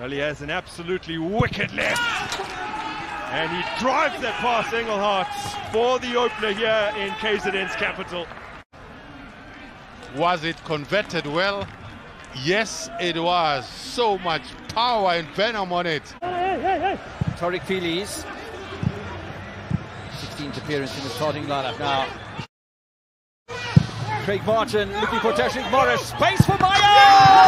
Well, he has an absolutely wicked left. And he drives that past Engelhardt for the opener here in KZN's capital. Was it converted well? Yes, it was. So much power and venom on it. Taariq Fielies. 16th appearance in the starting lineup now. Craig Martin looking for Tashreeq Morris. Space for Mayo!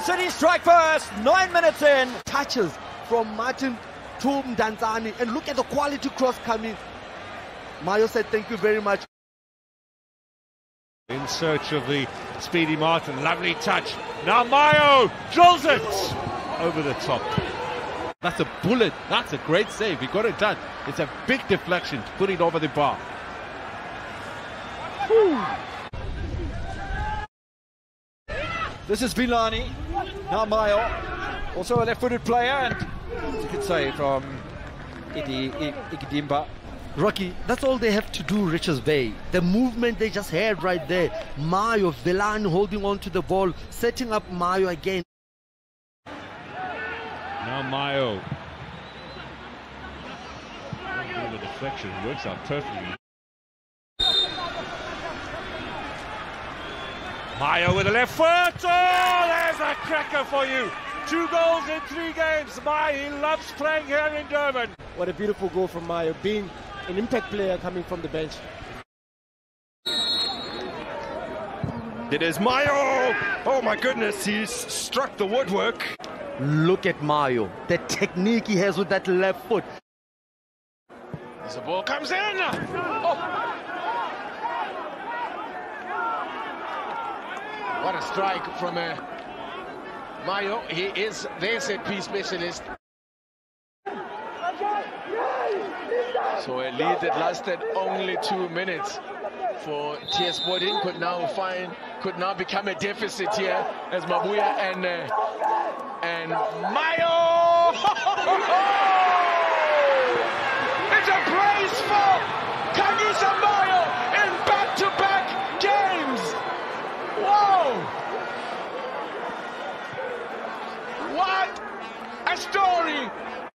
Cape Town City strike first. Nine minutes in. Touches from Martin to Danzani. And look at the quality cross coming. Mayo said thank you very much. In search of the speedy Martin. Lovely touch. Now Mayo drills it over the top. That's a bullet. That's a great save. He got it done. It's a big deflection to put it over the bar. This is Vilani. Now Mayo. Also a left-footed player and you could say from Idi Igidimba. Rocky, that's all they have to do, Richards Bay. The movement they just had right there. Mayo, Vilani holding on to the ball, setting up Mayo again. Now Mayo. The deflection works out perfectly. Mayo with the left foot. Oh, there's a cracker for you. Two goals in three games. Mayo, he loves playing here in Durban. What a beautiful goal from Mayo, being an impact player coming from the bench. It is Mayo. Oh, oh my goodness, he's struck the woodwork. Look at Mayo. The technique he has with that left foot. As the ball comes in. Oh. What a strike from uh, Mayo. He is their set piece specialist. So a lead that lasted only two minutes for TS Sporting could now find could now become a deficit here as Mabuya and uh, and Mayo. What a story!